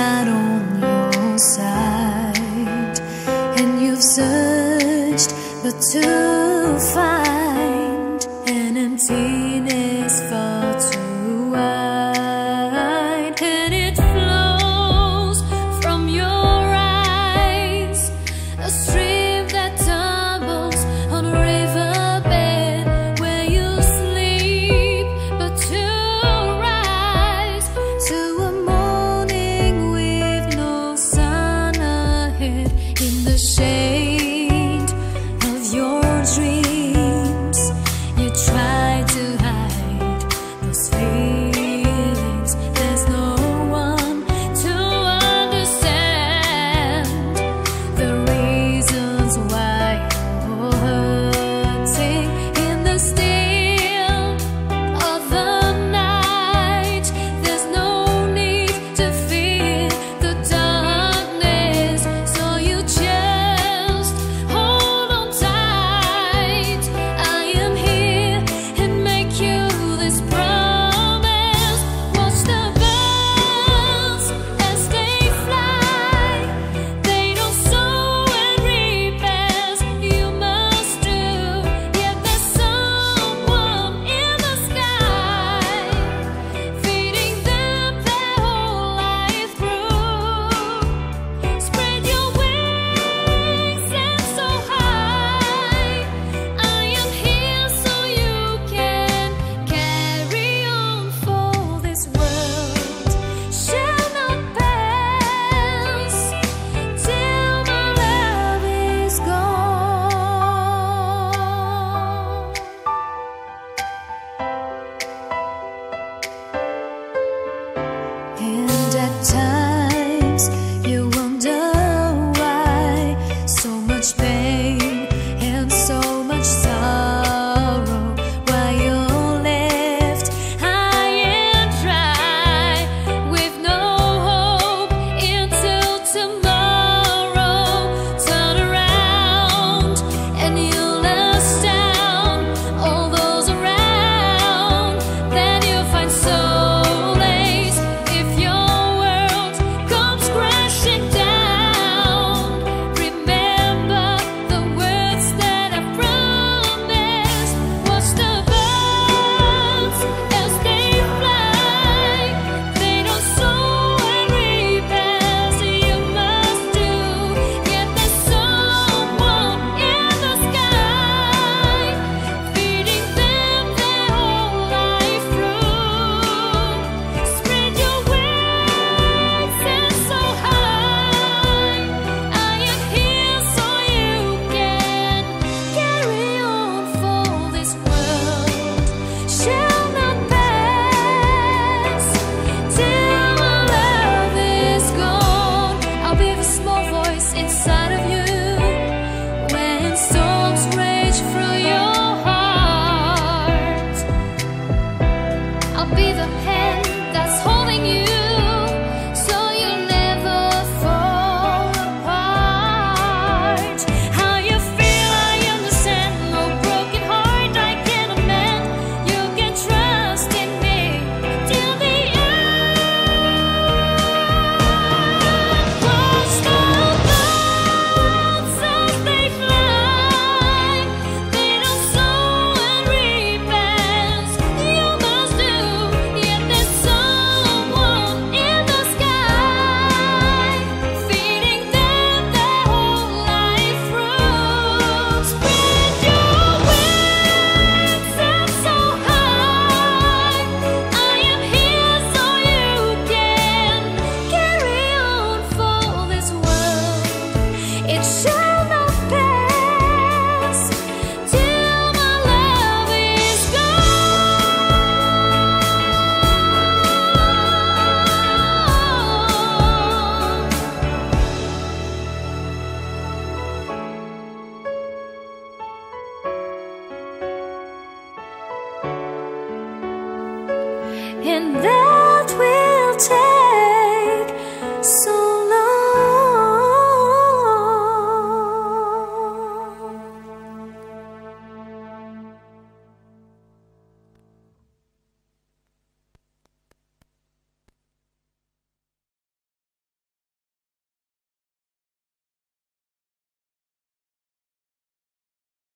not on your side, and you've searched but to find. And take